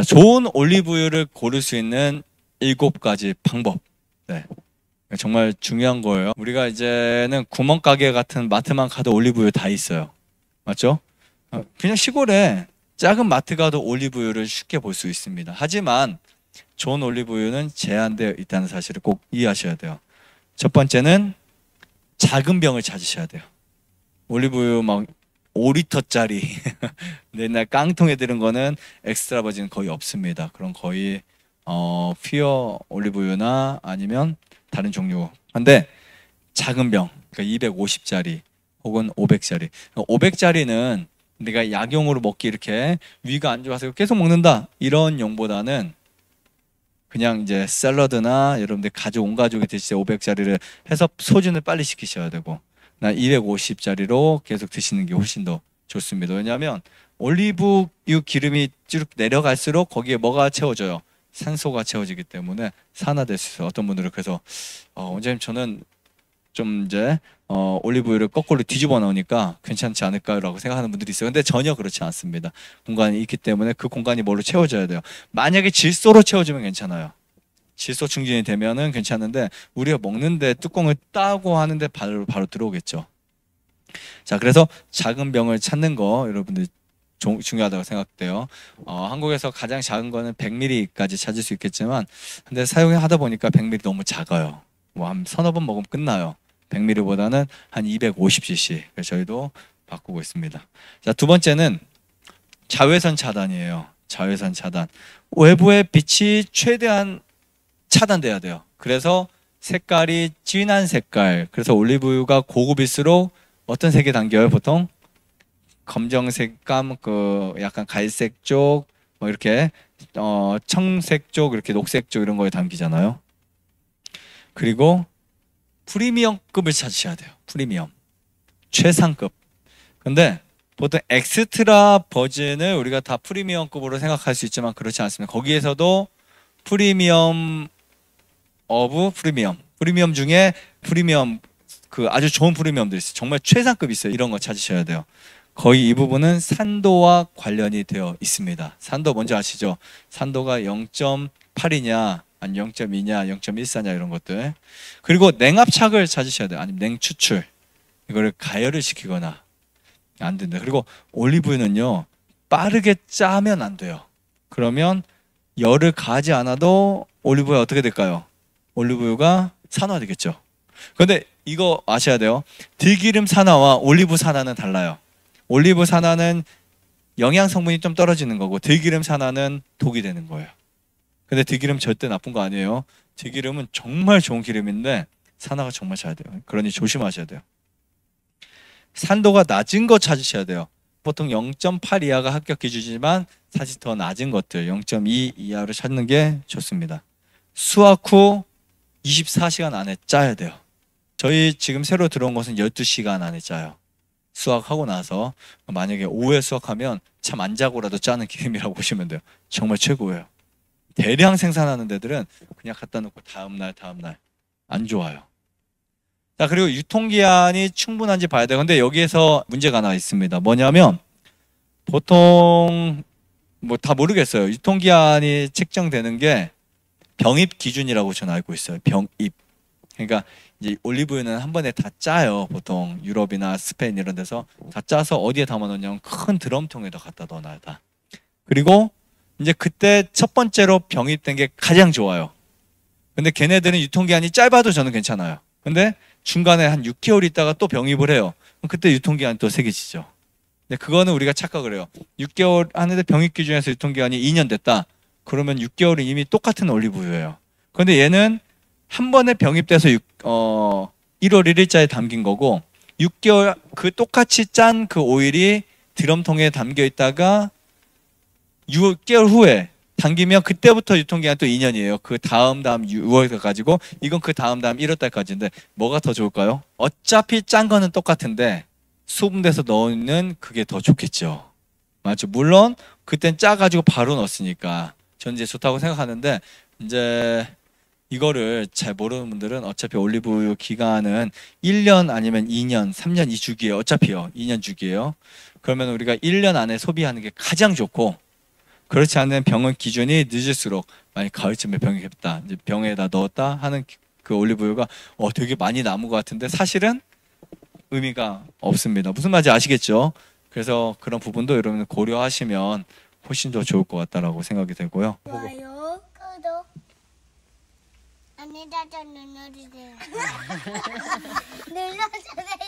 자, 좋은 올리브유를 고를 수 있는 일곱 가지 방법. 네. 정말 중요한 거예요. 우리가 이제는 구멍가게 같은 마트만 가도 올리브유 다 있어요. 맞죠? 어, 그냥 시골에 작은 마트 가도 올리브유를 쉽게 볼 수 있습니다. 하지만 좋은 올리브유는 제한되어 있다는 사실을 꼭 이해하셔야 돼요. 첫 번째는 작은 병을 찾으셔야 돼요. 올리브유 막 5리터짜리 옛날 깡통에 들은 거는 엑스트라 버진 거의 없습니다. 그런 거의 어 퓨어 올리브유나 아니면 다른 종류. 근데 작은 병, 그러니까 250짜리 혹은 500짜리. 500짜리는 내가 약용으로 먹기 이렇게 위가 안 좋아서 계속 먹는다 이런 용보다는 그냥 이제 샐러드나 여러분들 가족 온 가족이 드실 때 500짜리를 해서 소진을 빨리 시키셔야 되고 나 250짜리로 계속 드시는 게 훨씬 더 좋습니다. 왜냐하면 올리브유 기름이 쭉 내려갈수록 거기에 뭐가 채워져요? 산소가 채워지기 때문에 산화될 수 있어요. 어떤 분들은 그래서 어, 원장님 저는 좀 이제 어, 올리브유를 거꾸로 뒤집어 놓으니까 괜찮지 않을까라고 생각하는 분들이 있어요. 근데 전혀 그렇지 않습니다. 공간이 있기 때문에 그 공간이 뭘로 채워져야 돼요. 만약에 질소로 채워지면 괜찮아요. 질소 충전이 되면은 괜찮은데 우리가 먹는데 뚜껑을 따고 하는데 바로 바로 들어오겠죠. 자, 그래서 작은 병을 찾는 거 여러분들 조, 중요하다고 생각돼요. 어, 한국에서 가장 작은 거는 100ml까지 찾을 수 있겠지만 근데 사용하다 보니까 100ml 너무 작아요. 뭐 한 서너 번 먹으면 끝나요. 100ml보다는 한 250cc. 그래서 저희도 바꾸고 있습니다. 자, 두 번째는 자외선 차단이에요. 자외선 차단. 외부의 빛이 최대한 차단돼야 돼요. 그래서 색깔이 진한 색깔. 그래서 올리브유가 고급일수록 어떤 색이 담겨요? 보통 검정색, 감, 그 약간 갈색 쪽, 뭐 이렇게 어 청색 쪽, 이렇게 녹색 쪽 이런 거에 담기잖아요. 그리고 프리미엄급을 찾으셔야 돼요. 프리미엄. 최상급. 근데 보통 extra virgin을 우리가 다 프리미엄급으로 생각할 수 있지만 그렇지 않습니다. 거기에서도 premium of premium. 프리미엄 중에 프리미엄 그 아주 좋은 프리미엄들 있어요. 정말 최상급 있어요. 이런 거 찾으셔야 돼요. 거의 이 부분은 산도와 관련이 되어 있습니다. 산도 뭔지 아시죠? 산도가 0.8이냐 아니 0.2냐 0.14냐 이런 것들 그리고 냉압착을 찾으셔야 돼요 아니면 냉추출 이거를 가열을 시키거나 안 된다 그리고 올리브유는요 빠르게 짜면 안 돼요 그러면 열을 가지 않아도 올리브유가 어떻게 될까요 올리브유가 산화되겠죠 그런데 이거 아셔야 돼요 들기름 산화와 올리브 산화는 달라요 올리브 산화는 영양 성분이 좀 떨어지는 거고 들기름 산화는 독이 되는 거예요 근데 들기름 절대 나쁜 거 아니에요. 들기름은 정말 좋은 기름인데 산화가 정말 잘 돼요. 그러니 조심하셔야 돼요. 산도가 낮은 거 찾으셔야 돼요. 보통 0.8 이하가 합격 기준이지만 사실 더 낮은 것들 0.2 이하로 찾는 게 좋습니다. 수확 후 24시간 안에 짜야 돼요. 저희 지금 새로 들어온 것은 12시간 안에 짜요. 수확하고 나서 만약에 오후에 수확하면 참안 자고라도 짜는 기름이라고 보시면 돼요. 정말 최고예요. 대량 생산하는 데들은 그냥 갖다 놓고 다음 날 다음 날 안 좋아요. 자 그리고 유통기한이 충분한지 봐야 돼요. 근데 여기에서 문제가 하나 있습니다. 뭐냐면 보통 뭐 다 모르겠어요. 유통기한이 책정되는 게 병입 기준이라고 저는 알고 있어요. 병입. 그러니까 이제 올리브유는 한 번에 다 짜요. 보통 유럽이나 스페인 이런 데서 다 짜서 어디에 담아 놓냐면 큰 드럼통에다 갖다 넣어놔요. 다. 그리고 이제 그때 첫 번째로 병입된 게 가장 좋아요. 근데 걔네들은 유통기한이 짧아도 저는 괜찮아요. 근데 중간에 한 6개월 있다가 또 병입을 해요. 그때 유통기한이 또 세개지죠. 근데 그거는 우리가 착각을 해요. 6개월 하는데 병입 기준에서 유통기한이 2년 됐다. 그러면 6개월은 이미 똑같은 올리브유예요. 그런데 얘는 한 번에 병입돼서 6, 어, 1월 1일자에 담긴 거고 6개월 그 똑같이 짠 그 오일이 드럼통에 담겨 있다가 6개월 후에 당기면 그때부터 유통기한 또 2년이에요. 그 다음 다음 6월 가지고 이건 그 다음 다음 1월 달까지인데 뭐가 더 좋을까요? 어차피 짠 거는 똑같은데 소분돼서 넣는 그게 더 좋겠죠. 맞죠? 물론 그땐 짜가지고 바로 넣었으니까 전 이제 좋다고 생각하는데 이제 이거를 잘 모르는 분들은 어차피 올리브유 기간은 1년 아니면 2년, 3년 이 주기예요. 어차피요. 2년 주기예요. 그러면 우리가 1년 안에 소비하는 게 가장 좋고 그렇지 않은 병은 기준이 늦을수록 만약 가을쯤에 병이 겠다 이제 병에다 넣었다 하는 그 올리브유가 어 되게 많이 남은 것 같은데 사실은 의미가 없습니다. 무슨 말인지 아시겠죠? 그래서 그런 부분도 여러분 고려하시면 훨씬 더 좋을 것 같다라고 생각이 되고요. 좋아요, 구독. 눌러주세요. 눌러주세요. 눌러주세요.